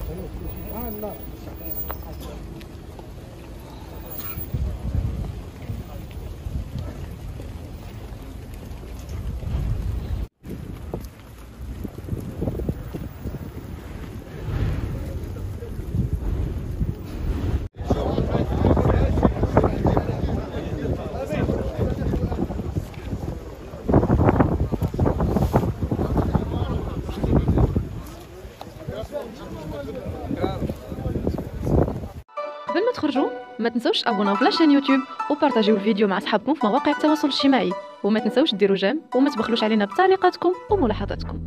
真的，其实那，قبل ما تخرجوا ما تنسوش ابوناو في la chaîne YouTube وبارطاجيو الفيديو مع اصحابكم في مواقع التواصل الاجتماعي وما تنسوش ديروا j'aime وما تبخلوش علينا بتعليقاتكم وملاحظاتكم